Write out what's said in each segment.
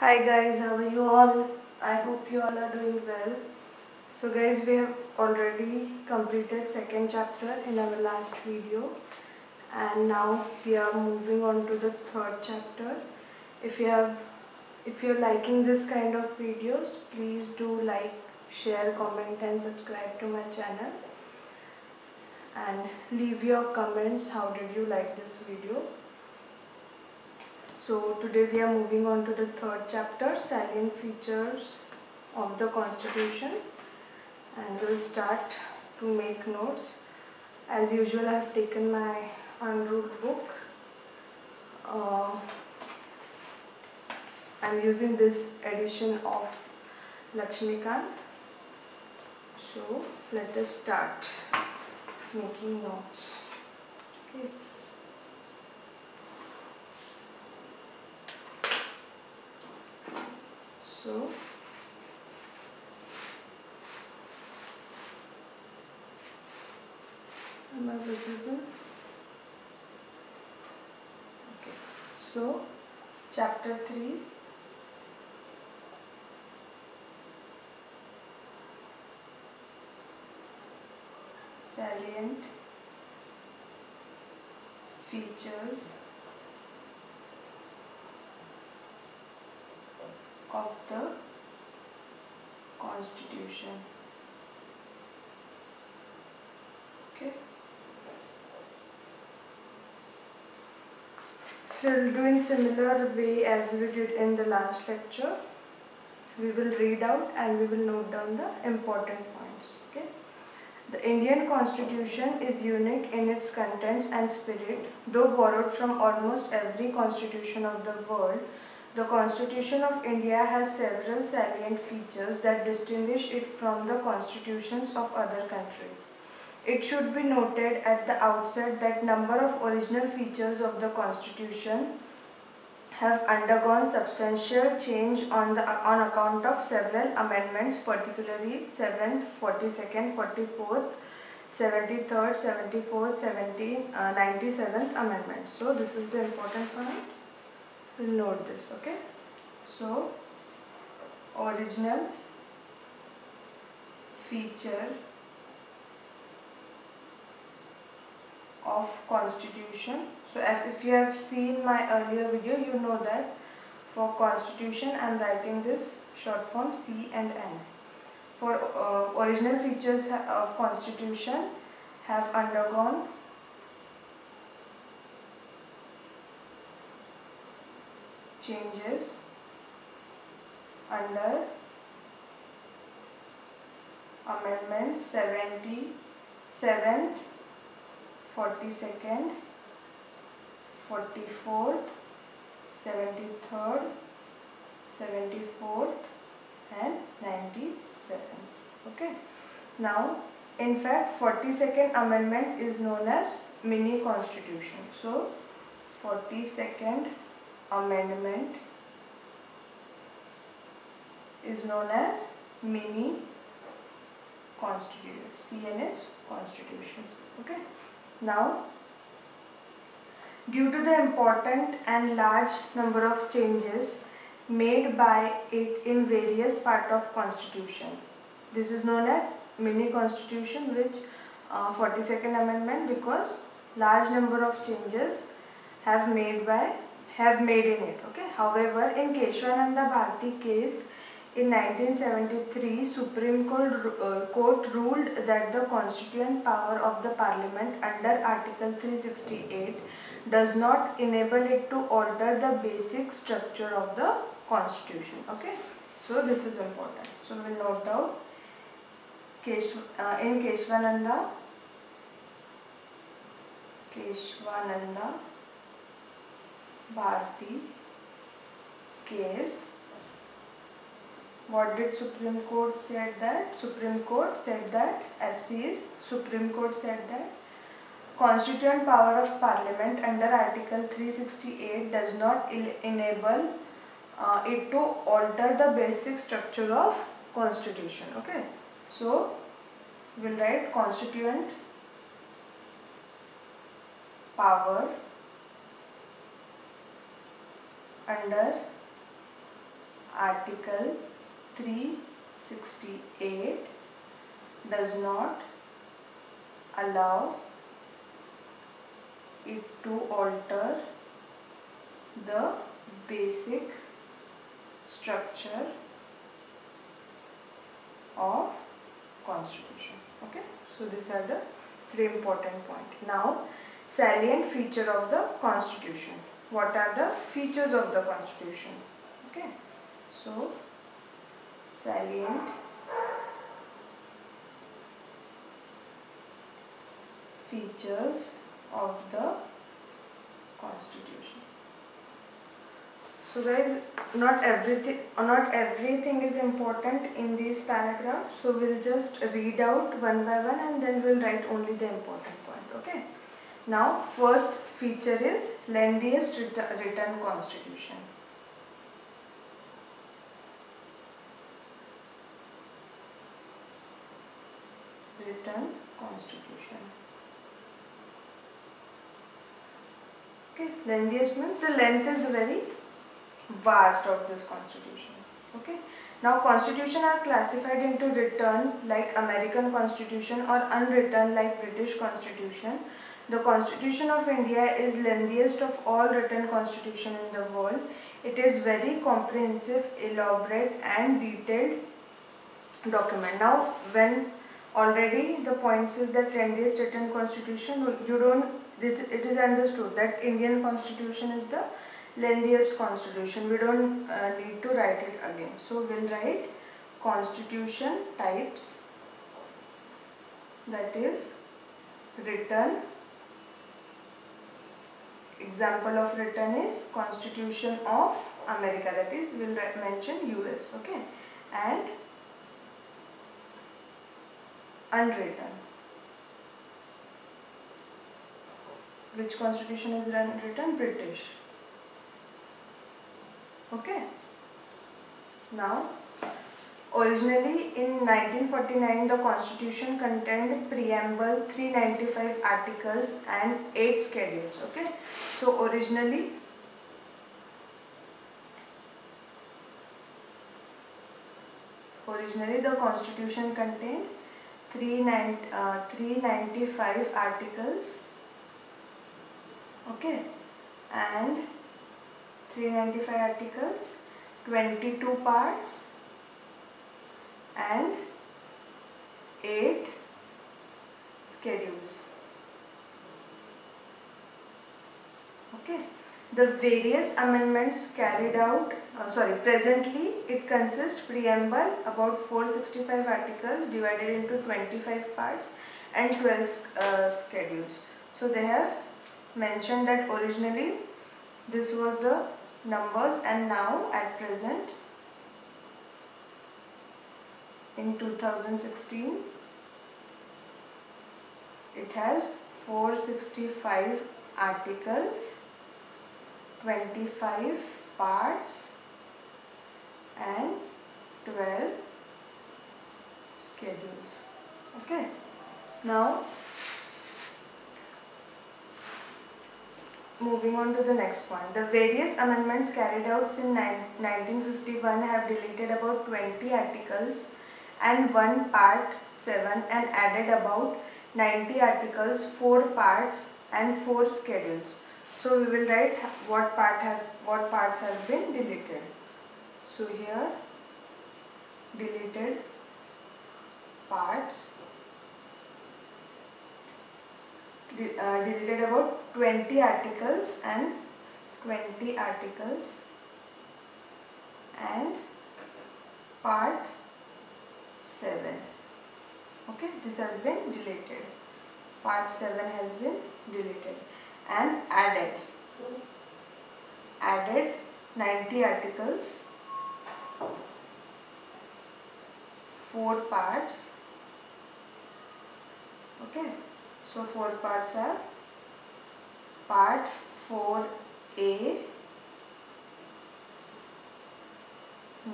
Hi guys, how are you all? I hope you all are doing well. So guys, we have already completed second chapter in our last video and now we are moving on to the third chapter. If you have if you're liking this kind of videos, please do like, share, comment and subscribe to my channel and leave your comments how did you like this video so today we are moving on to the third chapter salient features of the constitution. And we'll start to make notes. As usual I have taken my unruled book. Uh, I'm using this edition of Laxmikanth. So let us start making notes. Okay so am I visible? Okay. So chapter 3 salient features of the constitution. Okay. Still doing similar way as we did in the last lecture. We will read out and we will note down the important points okay? The Indian constitution is unique in its contents and spirit. Though borrowed from almost every constitution of the world, the Constitution of India has several salient features that distinguish it from the constitutions of other countries. It should be noted at the outset that number of original features of the Constitution have undergone substantial change on, the, on account of several amendments, particularly 7th, 42nd, 44th, 73rd, 74th, 17th, uh, 97th amendment. So this is the important point. So we'll note this, okay? So original feature of constitution so if you have seen my earlier video you know that for constitution I am writing this short form C and N for uh, original features of constitution have undergone changes under amendment 77th 42nd 44th 73rd 74th and 97th okay. Now in fact 42nd amendment is known as mini constitution. So 42nd amendment is known as mini constitution cn is constitution okay? Now due to the important and large number of changes made by it in various part of constitution this is known as mini constitution which uh, 42nd amendment because large number of changes have made by have made in it okay however in Kesavananda Bharati case in 1973, Supreme Court, uh, Court ruled that the constituent power of the Parliament under Article 368 does not enable it to alter the basic structure of the Constitution. Okay, so this is important. So we will note down Kesh, uh, in Kesavananda, Kesavananda Bharati case what did Supreme Court said that? Supreme Court said that SC Supreme Court said that constituent power of parliament under article 368 does not enable uh, it to alter the basic structure of constitution okay so we'll write constituent power under Article 368 does not allow it to alter the basic structure of constitution. Okay? So these are the three important points. Now salient feature of the constitution what are the features of the constitution? Okay. So salient features of the constitution. So guys not everything not everything is important in these paragraphs so we'll just read out one by one and then we'll write only the important point okay now first feature is lengthiest written constitution. Written constitution. Okay lengthiest means the length is very vast of this constitution. Okay? Now constitution are classified into written like american constitution or unwritten like british constitution the constitution of india is lengthiest of all written constitution in the world. It is very comprehensive elaborate and detailed document. Now when already the points is that lengthiest written constitution you don't it is understood that indian constitution is the lengthiest constitution. We don't uh, need to write it again. So we'll write constitution types that is written example of written is constitution of america. That is we'll mention us okay? And unwritten. Which constitution is written? British. Okay? Now originally in 1949 the constitution contained preamble 395 articles and 8 schedules okay? So originally originally the constitution contained 390, uh, 395 articles okay? And 395 articles, 22 parts and 8 schedules. Okay. The various amendments carried out, uh, sorry, presently it consists preamble about 465 articles divided into 25 parts and 12 uh, schedules. So they have mentioned that originally this was the numbers and now at present in 2016 it has 465 articles 25 parts and 12 schedules. Okay. Now Moving on to the next point. The various amendments carried out since 1951 have deleted about 20 articles and one part 7 and added about 90 articles, 4 parts and 4 schedules. So we will write what part have what parts have been deleted. So here deleted parts uh, deleted about 20 articles and 20 articles and part 7 okay this has been deleted. Part 7 has been deleted. And added. Added 90 articles. 4 parts. Okay so four parts are part 4A,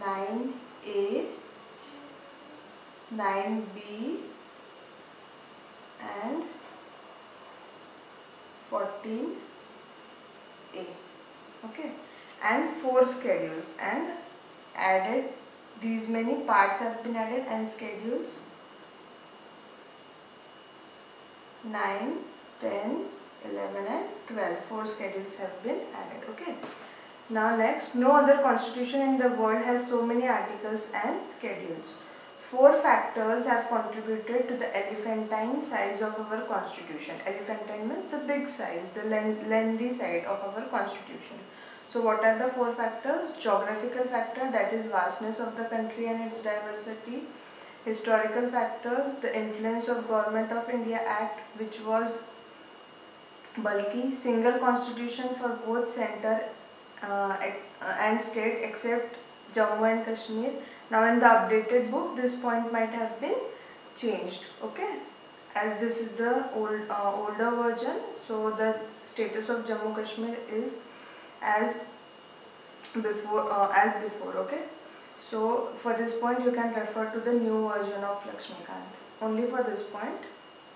9A, 9B and 14A. Okay. And four schedules. And added these many parts have been added and schedules. 9 10 11 and 12 four schedules have been added. Okay. Now next no other constitution in the world has so many articles and schedules four factors have contributed to the elephantine size of our constitution. Elephantine means the big size the lengthy side of our constitution. So what are the four factors? Geographical factor that is vastness of the country and its diversity. Historical factors the influence of government of india act which was bulky. Single constitution for both center uh, and state except Jammu and Kashmir. Now in the updated book this point might have been changed okay? As this is the old uh, older version so the status of Jammu Kashmir is as before uh, as before okay? So for this point you can refer to the new version of Laxmikanth only for this point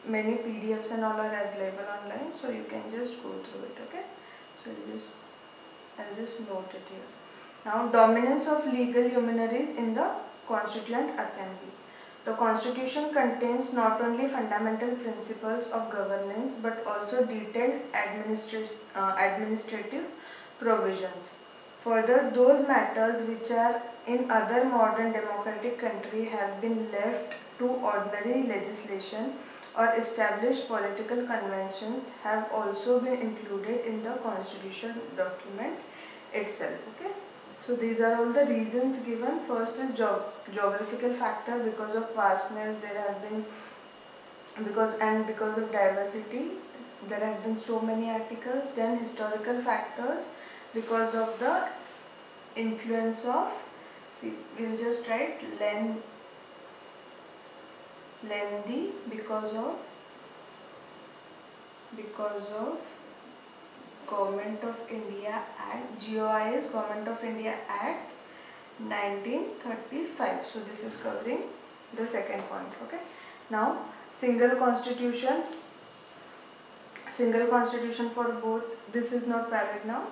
many PDFs and all are available online so you can just go through it okay? So just I'll just note it here now dominance of legal luminaries in the Constituent Assembly. The Constitution contains not only fundamental principles of governance but also detailed uh, administrative provisions. Further, those matters which are in other modern democratic countries have been left to ordinary legislation or established political conventions have also been included in the constitutional document itself. Okay. So these are all the reasons given. First is geog geographical factor. Because of vastness there have been because and because of diversity there have been so many articles. Then historical factors. Because of the influence of see we'll just write len lengthy. Because of because of Government of India Act, GOI is Government of India Act 1935. So this is covering the second point. Okay. Now single constitution, single constitution for both. This is not valid now.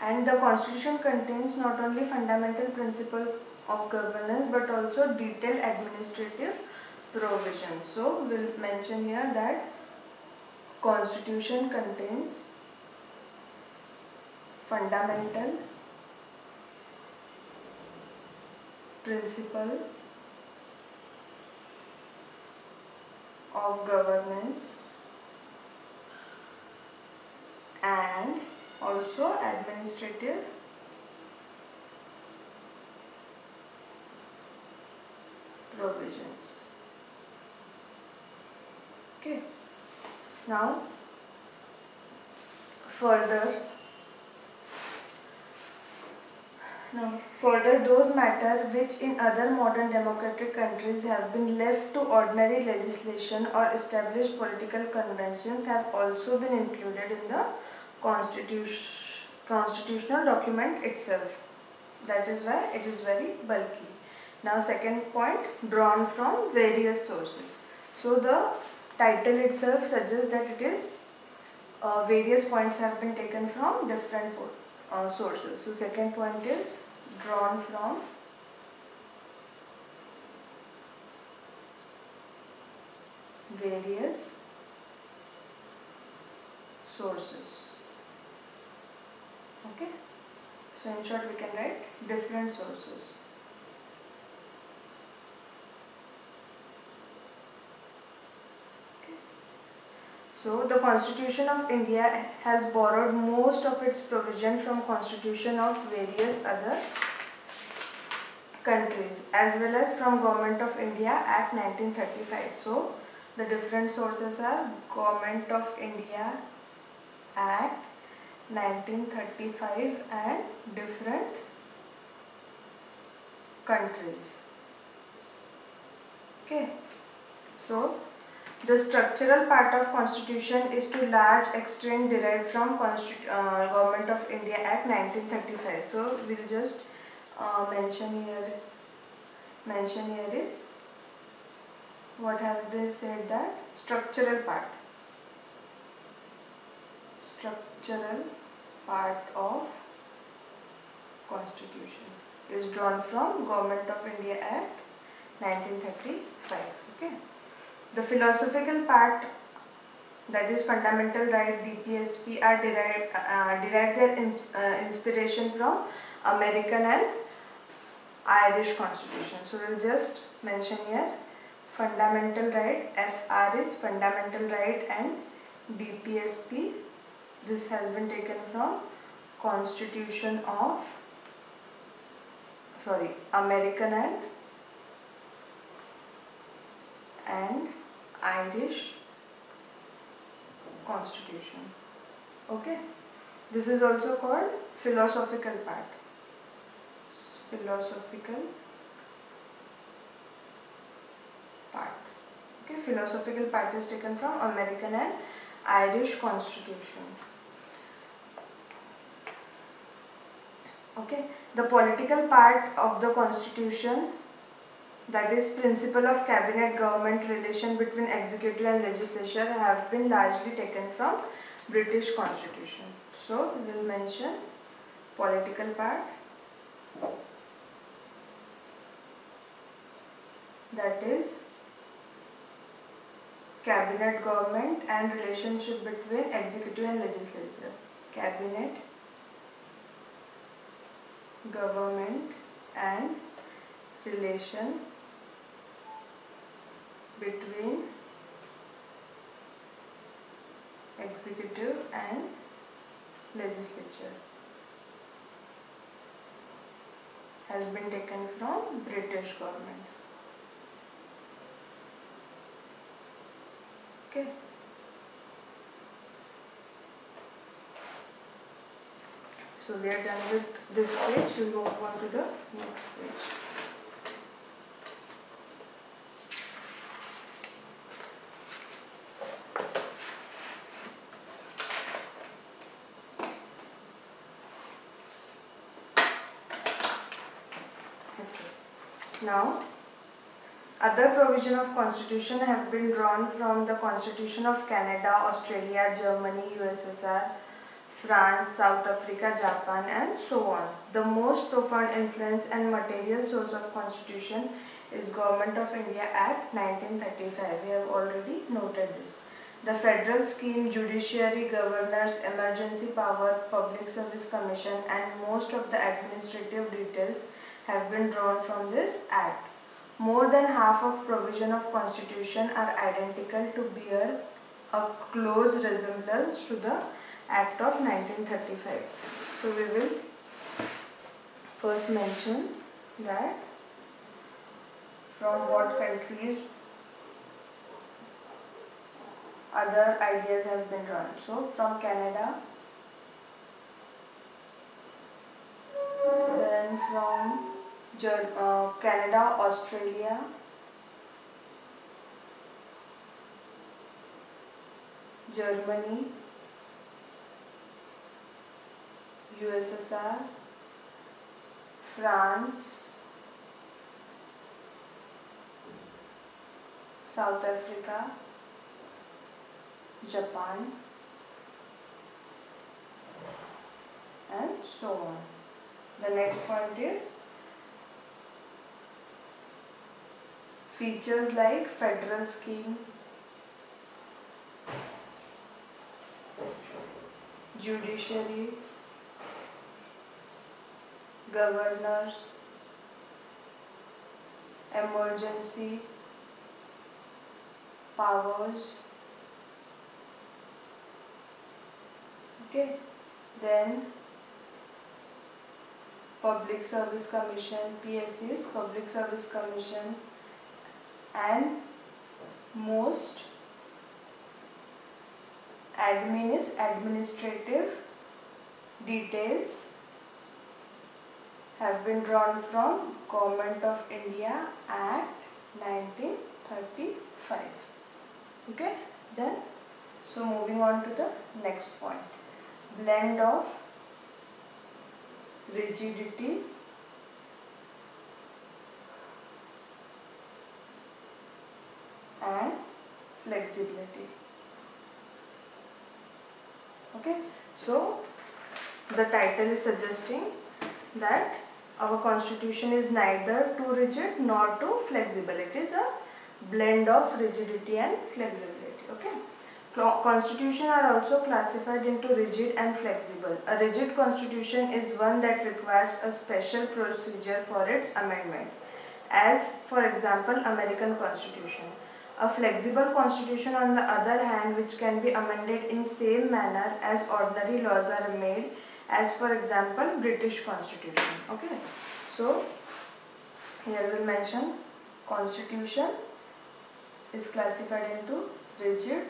And the constitution contains not only fundamental principle of governance but also detailed administrative provisions. So we'll mention here that constitution contains fundamental principle of governance and also administrative provisions. Okay. Now further Now, further, those matters which in other modern democratic countries have been left to ordinary legislation or established political conventions have also been included in the constitution, constitutional document itself. That is why it is very bulky. Now, second point, drawn from various sources. So, the title itself suggests that it is uh, various points have been taken from different uh, sources. So second point is drawn from various sources. Okay. So in short we can write different sources. So the Constitution of India has borrowed most of its provision from Constitution of various other countries as well as from Government of India Act 1935. So the different sources are Government of India Act 1935 and different countries. Okay. So the structural part of constitution is to large extent derived from Constitu uh, Government of India Act 1935. So we'll just uh, mention here mention here is what have they said that structural part structural part of constitution is drawn from Government of India Act 1935. Okay. The philosophical part that is fundamental right DPSP are derived uh, derived their ins uh, inspiration from American and Irish constitution. So we'll just mention here fundamental right FR is fundamental right and DPSP this has been taken from constitution of sorry American and and Irish constitution. Okay? This is also called philosophical part. Philosophical part. Okay? Philosophical part is taken from American and Irish constitution. Okay? The political part of the constitution that is principle of cabinet government relation between executive and legislature have been largely taken from British constitution. So we will mention political part that is cabinet government and relationship between executive and legislature. Cabinet government and relation between executive and legislature has been taken from British government. Okay. So we are done with this page, we move on to the next page. Now, other provision of constitution have been drawn from the constitution of Canada, Australia, Germany, USSR, France, South Africa, Japan and so on. The most profound influence and material source of constitution is Government of India Act 1935. We have already noted this. The federal scheme, judiciary, governors, emergency power, public service commission and most of the administrative details have been drawn from this act. More than half of provision of constitution are identical to bear a close resemblance to the act of 1935. So we will first mention that from what countries other ideas have been drawn. So from Canada, then from uh, Canada, Australia, Germany, USSR, France, South Africa, Japan. And so on. The next point is features like federal scheme, judiciary, governors, emergency, powers, okay, then Public Service Commission, PSCs, Public Service Commission and most admin is administrative details have been drawn from Government of India Act 1935. Okay, done. So moving on to the next point. Blend of rigidity and flexibility. Okay, so the title is suggesting that our constitution is neither too rigid nor too flexible. It is a blend of rigidity and flexibility. Okay. Constitution are also classified into rigid and flexible. A rigid constitution is one that requires a special procedure for its amendment. As for example American Constitution. A flexible constitution on the other hand which can be amended in same manner as ordinary laws are made as for example British Constitution. Okay. So here we mention constitution is classified into rigid.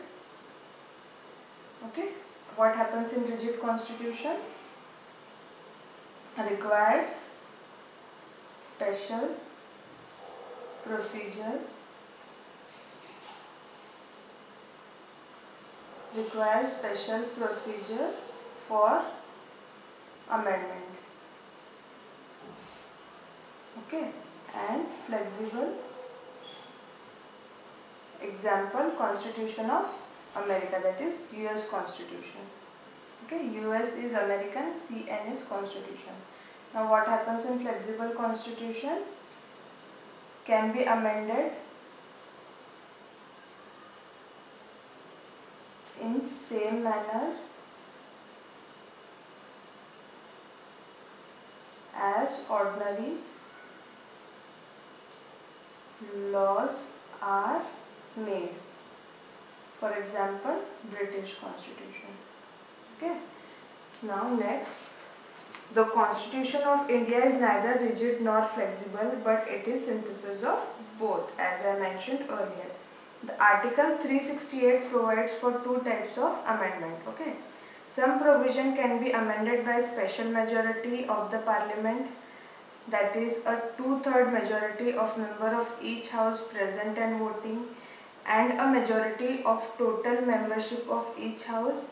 Okay. What happens in rigid constitution? Requires special procedure requires special procedure for amendment. Okay and flexible example constitution of america that is us constitution. Okay us is american cn is constitution. Now what happens in flexible constitution? Can be amended in same manner as ordinary laws are made. For example, British Constitution. Okay. Now next, the Constitution of India is neither rigid nor flexible, but it is synthesis of both, as I mentioned earlier. The Article 368 provides for two types of amendment. Okay. Some provision can be amended by special majority of the parliament that is a two-third majority of member of each house present and voting and a majority of total membership of each house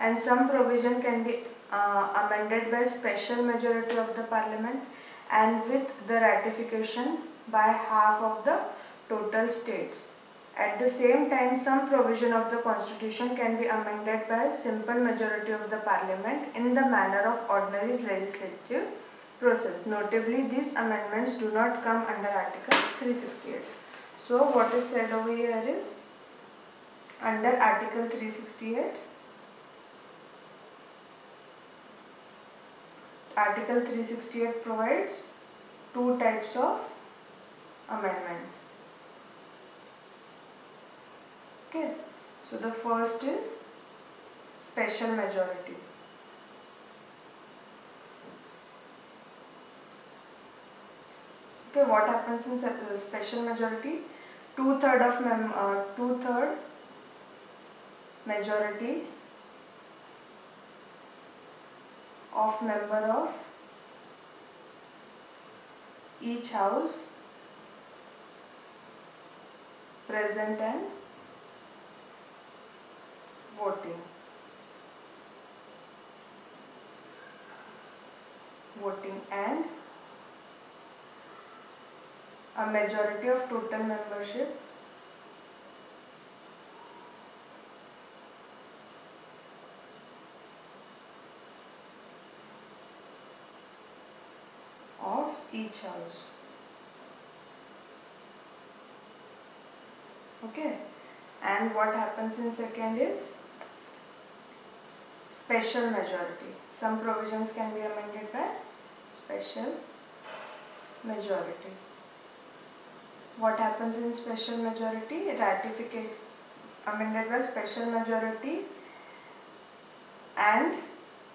and some provision can be uh, amended by special majority of the parliament and with the ratification by half of the total states. At the same time, some provision of the constitution can be amended by a simple majority of the parliament in the manner of ordinary legislative process. Notably, these amendments do not come under Article 368. So, what is said over here is under Article 368, Article 368 provides two types of amendment. Okay, so the first is special majority. Okay, what happens in uh, special majority? Two third of mem uh, two third majority of member of each house present and voting. Voting and a majority of total membership of each house. Okay, and what happens in second is special majority. Some provisions can be amended by special majority. What happens in special majority? Ratificate amended by special majority and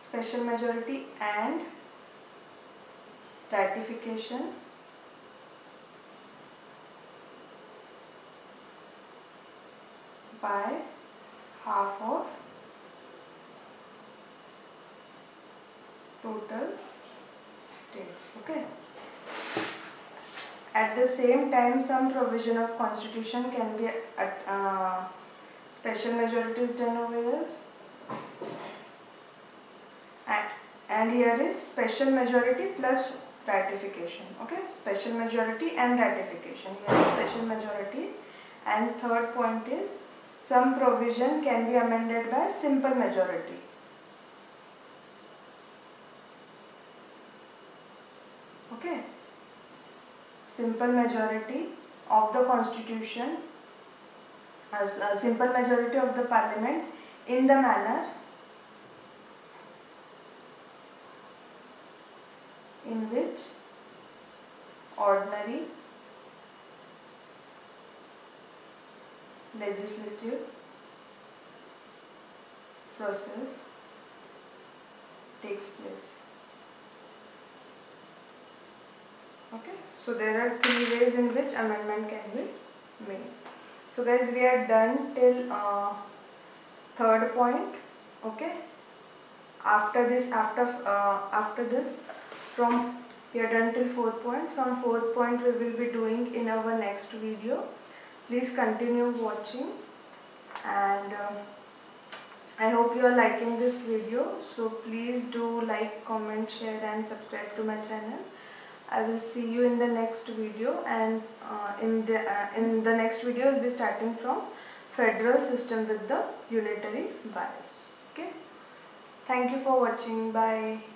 special majority and ratification by half of total states okay? At the same time some provision of constitution can be at uh, special majorities done over here and, and here is special majority plus ratification okay? Special majority and ratification. Here is special majority. And third point is some provision can be amended by simple majority okay simple majority of the constitution uh, as a uh, simple majority of the parliament in the manner in which ordinary legislative process takes place. Okay, so there are three ways in which amendment can be made. So guys, we are done till uh, third point. Okay. After this, after uh, after this, from we are done till fourth point. From fourth point, we will be doing in our next video. Please continue watching, and uh, I hope you are liking this video. So please do like, comment, share, and subscribe to my channel. I will see you in the next video and uh, in the uh, in the next video will be starting from federal system with the unitary bias. Okay? Thank you for watching. Bye